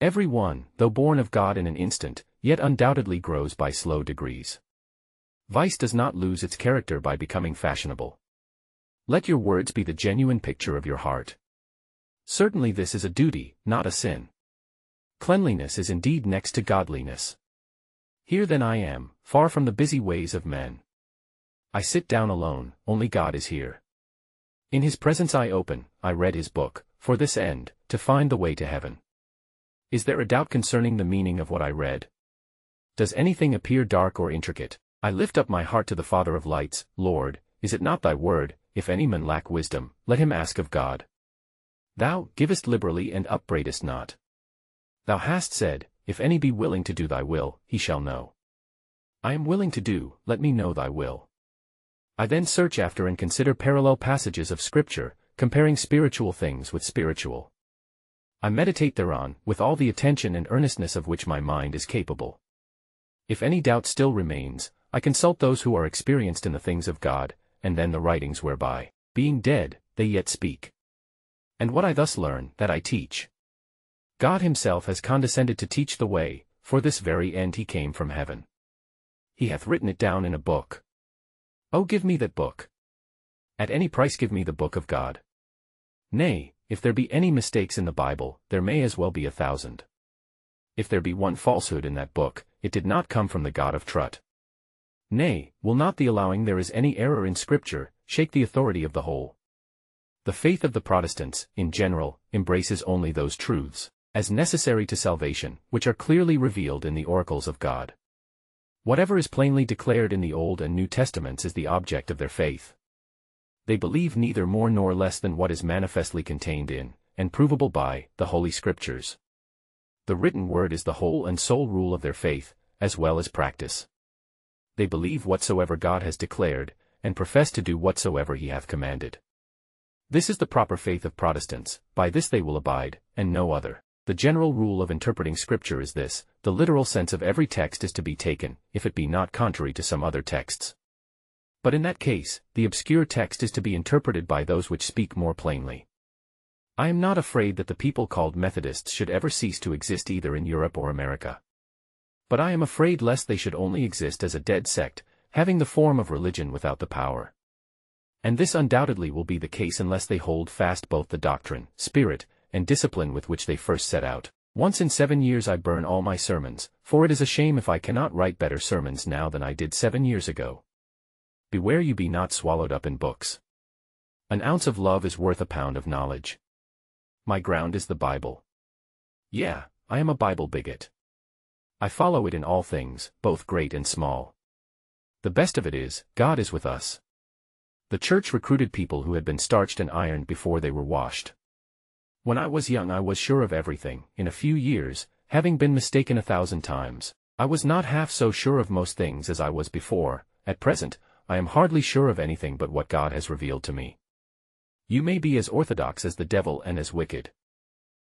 Every one, though born of God in an instant, yet undoubtedly grows by slow degrees. Vice does not lose its character by becoming fashionable. Let your words be the genuine picture of your heart. Certainly this is a duty, not a sin. Cleanliness is indeed next to godliness. Here then I am, far from the busy ways of men. I sit down alone, only God is here. In his presence I open, I read his book, for this end, to find the way to heaven. Is there a doubt concerning the meaning of what I read? Does anything appear dark or intricate? I lift up my heart to the Father of lights, Lord, is it not thy word, if any man lack wisdom, let him ask of God. Thou givest liberally and upbraidest not. Thou hast said, If any be willing to do thy will, he shall know. I am willing to do, let me know thy will. I then search after and consider parallel passages of Scripture, comparing spiritual things with spiritual. I meditate thereon, with all the attention and earnestness of which my mind is capable. If any doubt still remains, I consult those who are experienced in the things of God, and then the writings whereby, being dead, they yet speak. And what I thus learn, that I teach. God himself has condescended to teach the way, for this very end he came from heaven. He hath written it down in a book. Oh give me that book. At any price give me the book of God. Nay, if there be any mistakes in the Bible, there may as well be a thousand. If there be one falsehood in that book, it did not come from the God of Trut. Nay, will not the allowing there is any error in Scripture, shake the authority of the whole? The faith of the Protestants, in general, embraces only those truths, as necessary to salvation, which are clearly revealed in the oracles of God. Whatever is plainly declared in the Old and New Testaments is the object of their faith. They believe neither more nor less than what is manifestly contained in, and provable by, the Holy Scriptures. The written word is the whole and sole rule of their faith, as well as practice. They believe whatsoever God has declared, and profess to do whatsoever he hath commanded. This is the proper faith of Protestants, by this they will abide, and no other. The general rule of interpreting Scripture is this, the literal sense of every text is to be taken, if it be not contrary to some other texts. But in that case, the obscure text is to be interpreted by those which speak more plainly. I am not afraid that the people called Methodists should ever cease to exist either in Europe or America. But I am afraid lest they should only exist as a dead sect, having the form of religion without the power. And this undoubtedly will be the case unless they hold fast both the doctrine, spirit, and discipline with which they first set out. Once in seven years I burn all my sermons, for it is a shame if I cannot write better sermons now than I did seven years ago. Beware you be not swallowed up in books. An ounce of love is worth a pound of knowledge. My ground is the Bible. Yeah, I am a Bible bigot. I follow it in all things, both great and small. The best of it is, God is with us. The church recruited people who had been starched and ironed before they were washed. When I was young I was sure of everything, in a few years, having been mistaken a thousand times, I was not half so sure of most things as I was before, at present, I am hardly sure of anything but what God has revealed to me. You may be as orthodox as the devil and as wicked,